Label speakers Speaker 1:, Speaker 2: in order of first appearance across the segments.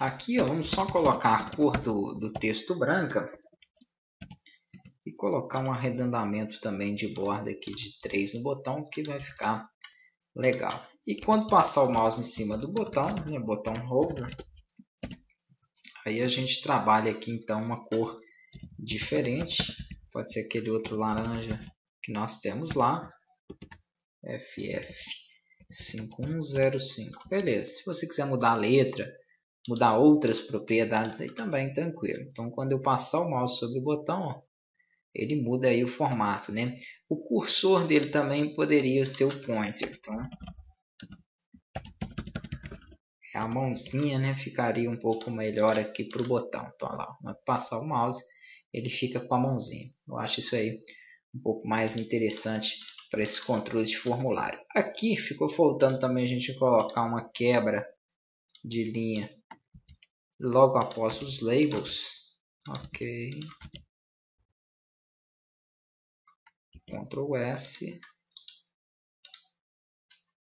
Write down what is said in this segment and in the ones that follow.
Speaker 1: Aqui ó, vamos só colocar a cor do, do texto branca e colocar um arredondamento também de borda aqui de 3 no botão que vai ficar legal. E quando passar o mouse em cima do botão, né, botão hover, aí a gente trabalha aqui então uma cor diferente, pode ser aquele outro laranja que nós temos lá, FF5105, beleza. Se você quiser mudar a letra, mudar outras propriedades aí também, tranquilo. Então, quando eu passar o mouse sobre o botão, ó, ele muda aí o formato, né? O cursor dele também poderia ser o pointer, então a mãozinha, né, ficaria um pouco melhor aqui para o botão. Então, lá, passar o mouse, ele fica com a mãozinha. Eu acho isso aí um pouco mais interessante para esse controle de formulário. Aqui ficou faltando também a gente colocar uma quebra de linha logo após os labels. Ok. Ctrl S.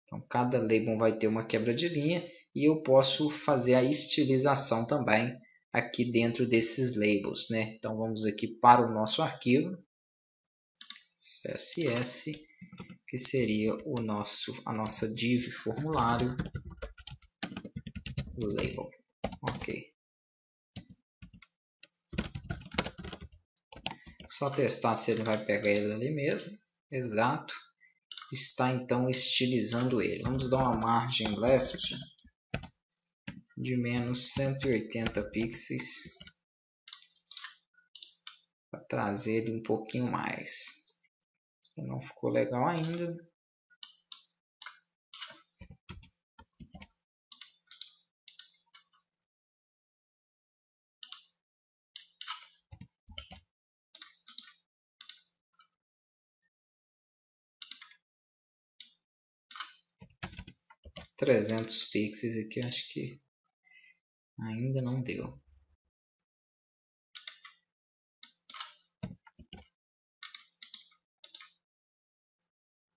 Speaker 1: Então, cada label vai ter uma quebra de linha e eu posso fazer a estilização também aqui dentro desses labels. Né? Então, vamos aqui para o nosso arquivo, CSS, que seria o nosso, a nossa div formulário label. Ok. Só testar se ele vai pegar ele ali mesmo. Exato. Está então estilizando ele. Vamos dar uma margem left de menos 180 pixels para trazer ele um pouquinho mais. Não ficou legal ainda. Trezentos pixels aqui, acho que ainda não deu.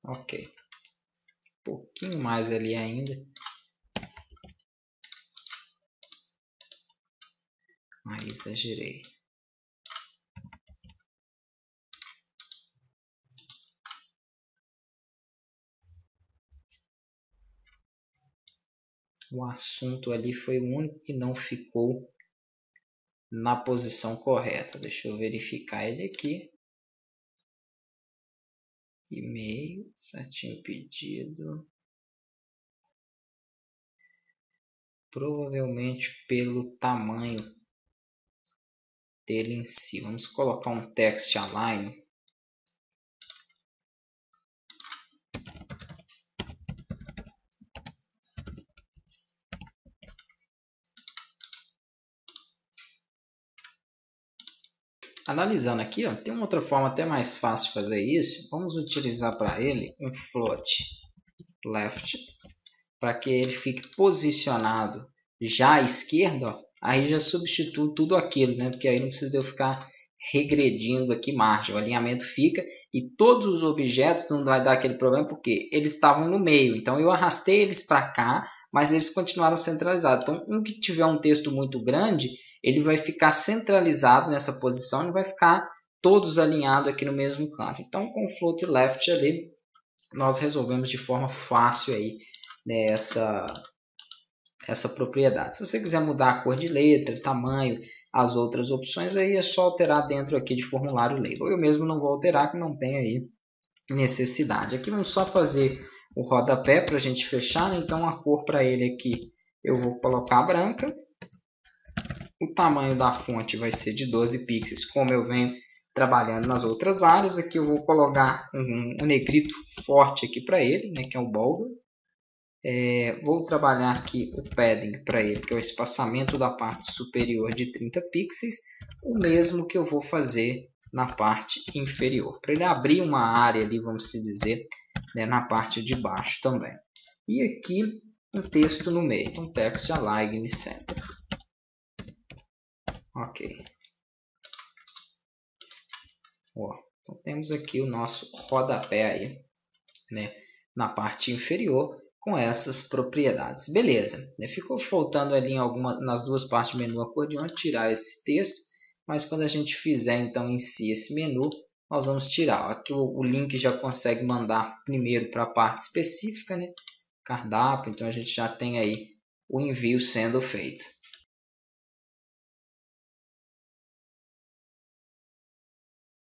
Speaker 1: Ok. Um pouquinho mais ali ainda. Aí exagerei. O assunto ali foi o único que não ficou na posição correta. Deixa eu verificar ele aqui e-mail, certinho pedido. Provavelmente pelo tamanho dele em si. Vamos colocar um text align Analisando aqui, ó, tem uma outra forma até mais fácil de fazer isso. Vamos utilizar para ele um float left, para que ele fique posicionado já à esquerda. Ó, aí já substitui tudo aquilo, né? porque aí não precisa eu ficar regredindo aqui margem. O alinhamento fica e todos os objetos não vai dar aquele problema porque eles estavam no meio. Então eu arrastei eles para cá, mas eles continuaram centralizados. Então um que tiver um texto muito grande, ele vai ficar centralizado nessa posição e vai ficar todos alinhados aqui no mesmo canto. Então, com o float left ali, nós resolvemos de forma fácil aí né, essa, essa propriedade. Se você quiser mudar a cor de letra, tamanho, as outras opções, aí é só alterar dentro aqui de formulário label. Eu mesmo não vou alterar, que não tem aí necessidade. Aqui vamos só fazer o rodapé para a gente fechar, né? então a cor para ele aqui eu vou colocar branca o tamanho da fonte vai ser de 12 pixels, como eu venho trabalhando nas outras áreas. Aqui eu vou colocar um, um negrito forte aqui para ele, né, que é o boulder. É, vou trabalhar aqui o padding para ele, que é o espaçamento da parte superior de 30 pixels, o mesmo que eu vou fazer na parte inferior, para ele abrir uma área ali, vamos dizer, né, na parte de baixo também. E aqui um texto no meio, então text align center. Ok. Ó, então temos aqui o nosso rodapé aí, né, na parte inferior. com essas propriedades. Beleza, né? ficou faltando ali em alguma, nas duas partes do menu acordeon tirar esse texto, mas quando a gente fizer então em si esse menu, nós vamos tirar. Aqui o, o link já consegue mandar primeiro para a parte específica, né? cardápio, então a gente já tem aí o envio sendo feito.